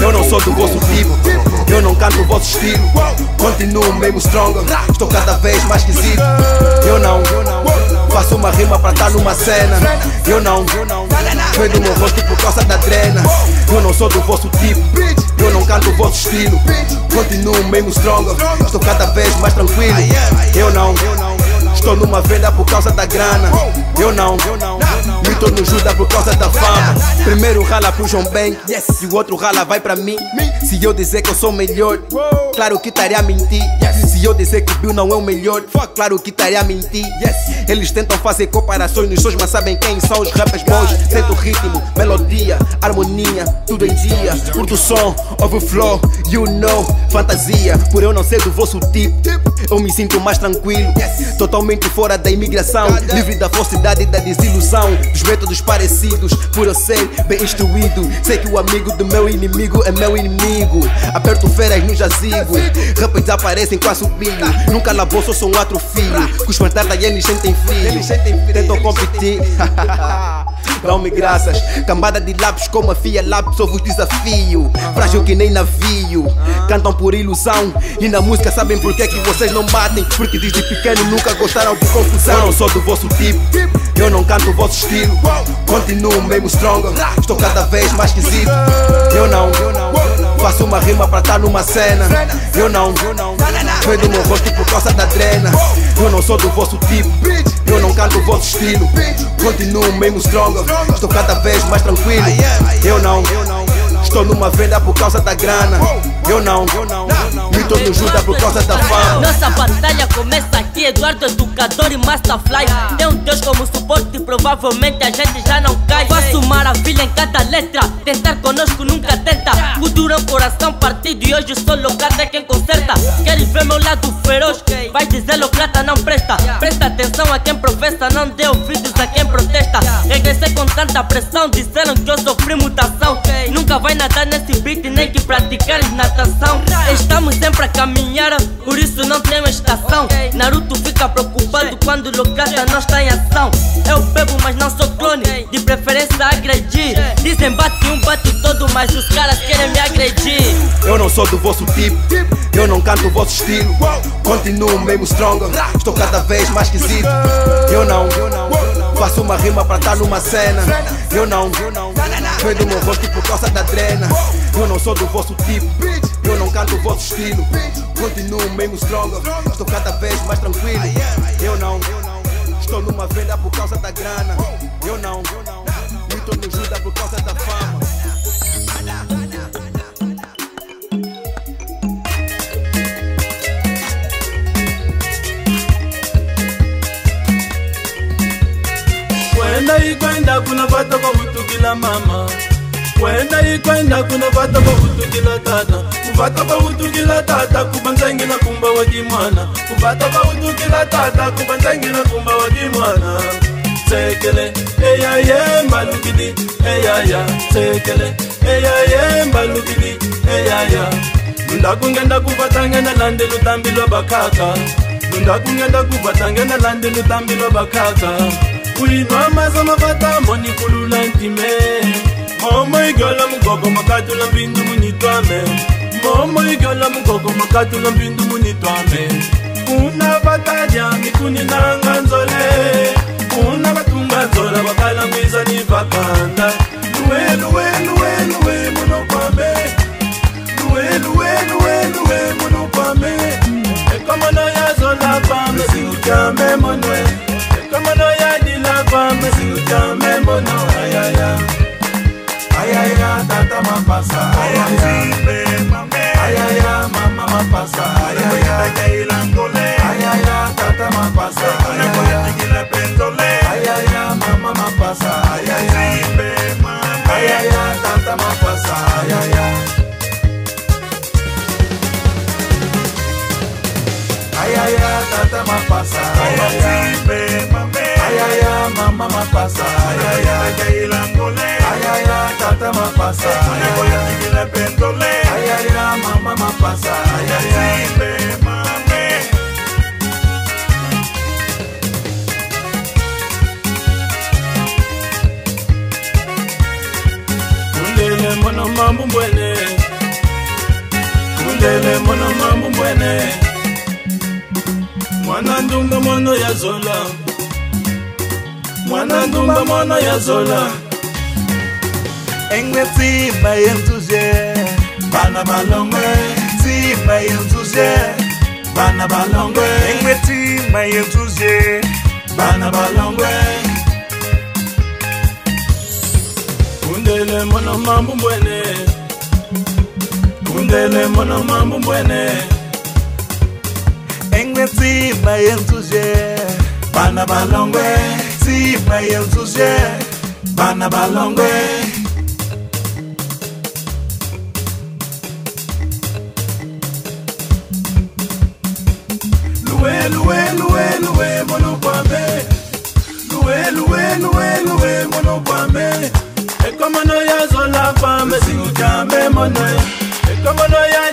Eu não sou do vosso tipo, eu não canto o vosso estilo. Continuo mesmo strong, estou cada vez mais esquisito. Eu não faço uma rima pra estar numa cena. Eu não vejo do meu rosto por causa da drena. Eu não sou do vosso tipo, eu não canto o vosso estilo. Continuo mesmo strong, estou cada vez mais tranquilo. Eu não estou numa venda por causa da grana. Eu não me torno Judas por causa da fama. Primeiro rala pro João Ben, e o outro rala vai pra mim. Se eu dizer que eu sou melhor, claro que estaria a mentir. Se eu dizer que Bill não é o melhor, claro que estaria a mentir. Eles tentam fazer comparações nos shows, mas sabem quem são os rappers bons. Sento ritmo, melodia, harmonia, tudo em dia. Curto o som, ouve o flow, you know, fantasia. Por eu não ser do vosso tipo, eu me sinto mais tranquilo. Totalmente fora da imigração, livre da falsidade e da desilusão. Dos métodos parecidos, por eu ser bem instruído. Sei que o amigo do meu inimigo é meu inimigo. Aperto feras no jazigo, rappers aparecem a subindo. Nunca lavou, só sou um outro filho. Com os fantasmas eles sentem frio. Tentam competir. Dão-me graças, cambada de lápis como a fia lápis, ouvo desafio. Frágil que nem navio, cantam por ilusão. E na música sabem por que é que vocês não batem. Porque desde pequeno nunca gostaram de confusão. Eu não sou do vosso tipo, eu não canto o vosso estilo. Continuo mesmo strong, estou cada vez mais esquisito. Eu não faço uma rima pra estar numa cena. Eu não vejo do meu rosto por causa da drena. Eu não sou do vosso tipo, eu não canto o vosso estilo. Continuo mesmo strong, estou cada vez mais tranquilo. Eu não estou numa venda por causa da grana. Eu não me torno Judas por causa da fama. Nossa batalha começa aqui, Eduardo Educador e Masterfly. Tem um Deus como suporte provavelmente a gente já não cai. Faço maravilha em cada letra, tentar conosco nunca tenta. Cultura é um coração partido e hoje sou locado é quem conserta. Queres ver meu lado feroz? Vai dizer locrata não presta. Presta atenção a quem professa, não dê ouvidos a quem protesta. Regressei com tanta pressão, disseram que eu sofri mutação. Nunca vai nadar nesse beat, nem que praticares natação. Estamos sempre a caminhar, por isso não temos estação. Naruto fica preocupado quando o Locrata não está em ação. Eu bebo mas não sou Dizem bate um, bate todo, mas os caras querem me agredir Eu não sou do vosso tipo, eu não canto o vosso estilo. Continuo mesmo strong, estou cada vez mais esquisito. Eu não faço uma rima pra estar numa cena. Eu não vejo do meu rosto por causa da drena. Eu não sou do vosso tipo, eu não canto o vosso estilo. Continuo mesmo strong, estou cada vez mais tranquilo. Eu não estou numa venda por causa da grana. Eu não Donne le jeu d'avocat à ta femme. Kwenda ikwenda kunapata kwa utu kila mama. Kwenda ikwenda kunapata kwa utu kila tata. Kupata kwa utu kila tata kubanzangi na kumba wa kimwana kupata kwa utu kila tata kubanzangi na kumba wa kimwana sekele eyaye mbalukidi eyaya sekele eyaye mbalukidi eyaya lundakungenda kuvatangena lande lutambi lwa bakaka lundakungenda kuvatangena lande lutambi lwa bakaka uyinwa maza mafata moni kulula ntime. Momo igyola mugogo makatula mpindu munitwame. Momo igyola mugogo makatula mpindu munitwame. Kuna vatalya mikuni nanga nzole kuna Mamacita mapasa Ay, ay, ay, mame. Ay, ay, ay, mama mapasa Ay, ay, ay, kailangole Ay, ay, ay, tata mapasa Ay, ay, ay, kila pendole. Ay, ay, ay, mama mapasa Ay, ay, ay, mame. Kundele mwana mamu mbwene Kundele mwana mamu mbwene ya zola. Mwana mwana ya zola. Engwe tsimba yentuze bana balongwe. Tsimba yentuze bana balongwe. Engwe tsimba yentuze bana balongwe. Kundele mwana mambo mbwene. Kundele mwana mambo mbwene engwe tsimba yentuze bana balongwe. Tsimba yentuze bana balongwe. Luwe luwe luwe luwe mono kwambe. Luwe luwe luwe luwe mono ekomono ya zola kwambe singujambe mono ekomono ya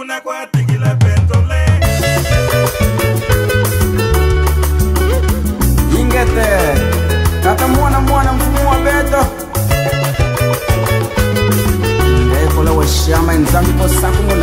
Kuna kwatikila pentole ingete kata mwana mwana mfumu wa beto ndekola kosakumuna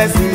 blessing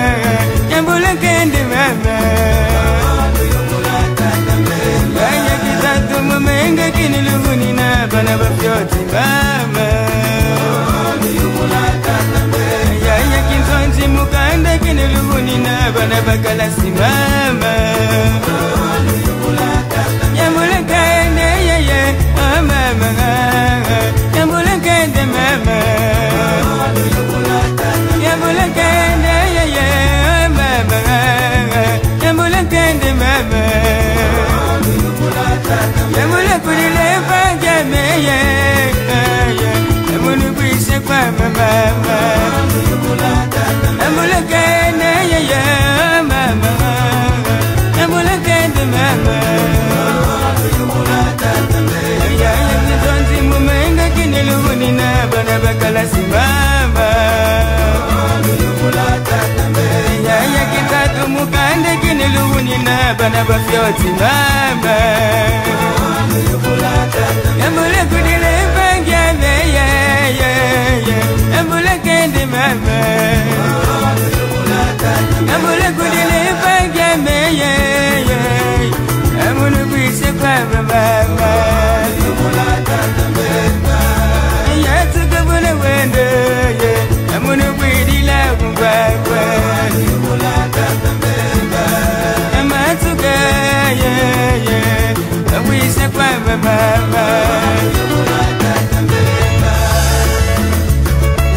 never, never feel it in my mind.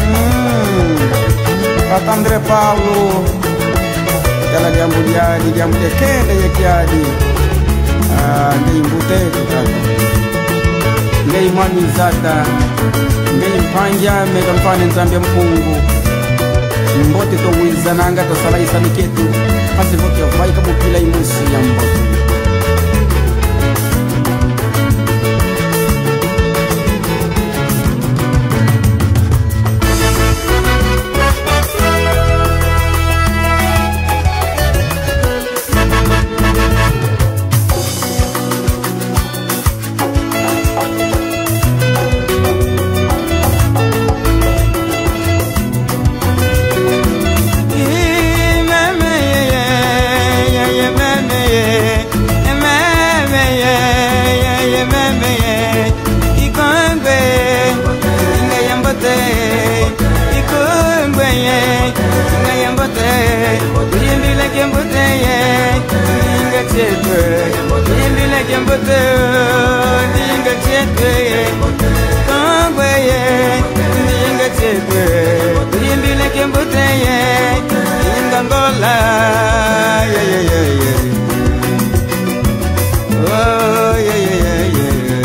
Hmm. André Paulo. Kala jambu jadi jambo jakende yekyadi ah, ngeyimbuteke kaka. Ngeyimwamizata ngeyimpanjame kamfane nzambia mpungu. Mbote towiza nanga ketu miketu. Pasivokyavai kabupila imusi ya mbote. yebe Tuyimbile yeah yeah yeah yeah. ye ye ye Oh yeah yeah, ye ye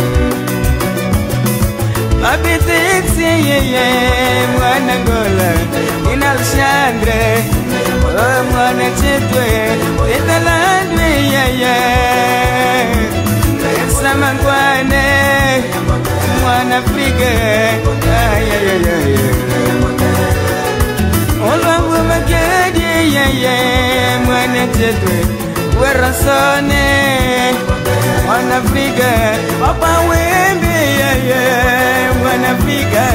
Mabite iksi ye ye Mwanangola Inalshandre Oh mwana chetwe Italandwe ye ye Samangwana wana frige Ola wuma kedi Mwane tete Wera sane Wana frige Papa wembe Mwane frige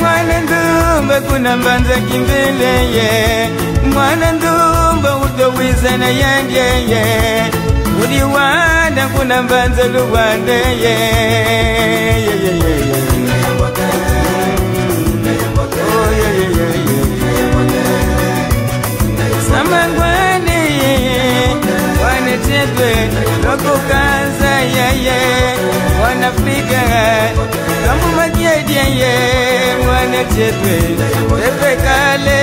Mwane ndumbe Kuna mbanza kimbele Mwane ndumbe mwana ndumba udowizana yandeye uri wanda kunambanza luwandeye samangwane wanetedwe lokukanza yeye wanafrika kamumajedieye wanetedwe pepekale